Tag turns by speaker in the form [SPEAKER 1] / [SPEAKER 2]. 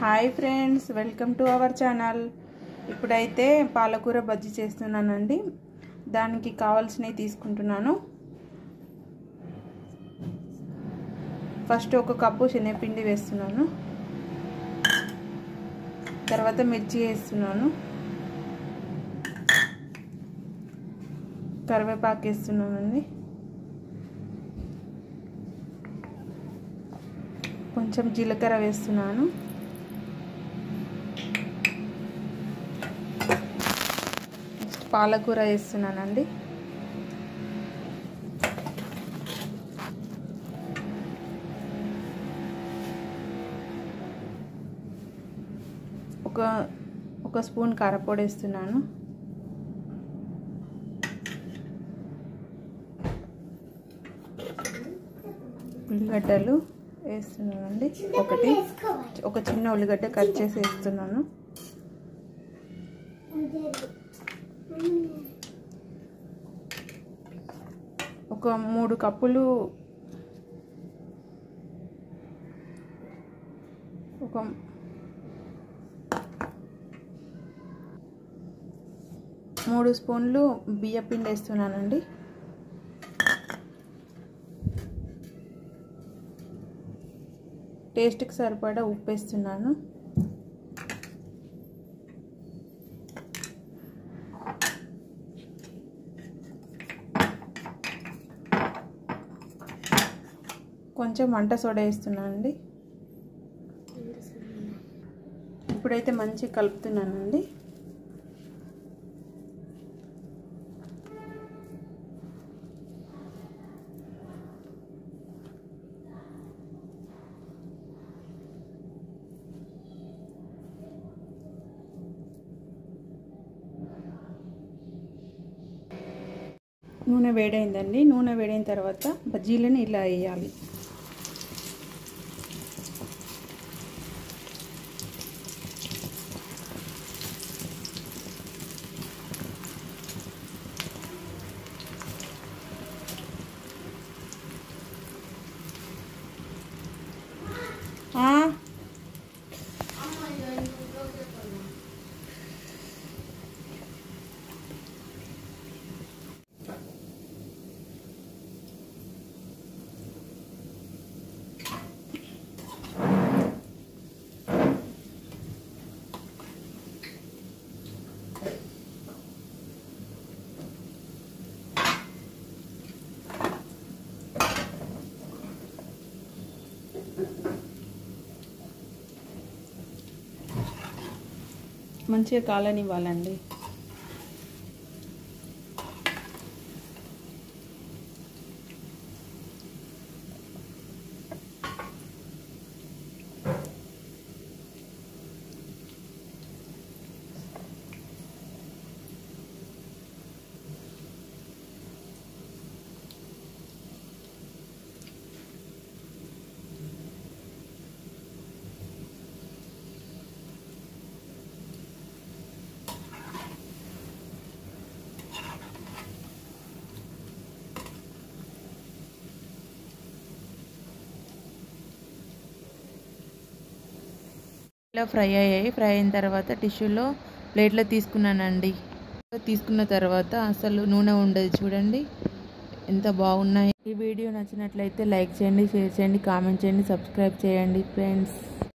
[SPEAKER 1] Hi friends welcome to our channel. ఇప్పుడైతే పాలకూర బజ్జీ చేస్తున్నానండి. దానికి కావాల్సినవి తీసుకుంటున్నాను. ఫస్ట్ ఒక కప్పు శనగపిండి వేస్తున్నాను. తర్వాత మిర్చి వేస్తున్నాను. కరివేపాకు వేస్తున్నానండి. కొంచెం జీలకర్ర వేస్తున్నాను. పాలకూర వేస్తున్నానండి. ఒక ఒక స్పూన్ కారపొడి వేస్తున్నాను. ఉల్లిగడ్డలు వేస్తున్నానండి. ఒకటి ఒక చిన్న ఉల్లిగడ్డ కట్ చేసి వేస్తున్నాను. ఒక మూడు కప్పులు ఒక మూడు స్పూన్లు బియ్య పిండి వేస్తున్నానండి. టేస్ట్కి సరిపడా ఉప్పు వేస్తున్నాను. కొంచెం వంట సోడా వేస్తున్నానండి ఇప్పుడైతే మంచిగా కలుపుతున్నానండి. నూనె వేడైందండి. నూనె వేడైన తర్వాత బజ్జీలను ఇలా వేయాలి. మంచిగా కాలనివ్వాలండి. ఇలా ఫ్రై అయ్యాయి. ఫ్రై అయిన తర్వాత టిష్యూలో ప్లేట్లో తీసుకున్నానండి. తీసుకున్న తర్వాత అసలు నూనె ఉండదు చూడండి. ఎంత బాగున్నాయి. ఈ వీడియో నచ్చినట్లయితే లైక్ చేయండి షేర్ చేయండి కామెంట్ చేయండి సబ్స్క్రైబ్ చేయండి ఫ్రెండ్స్.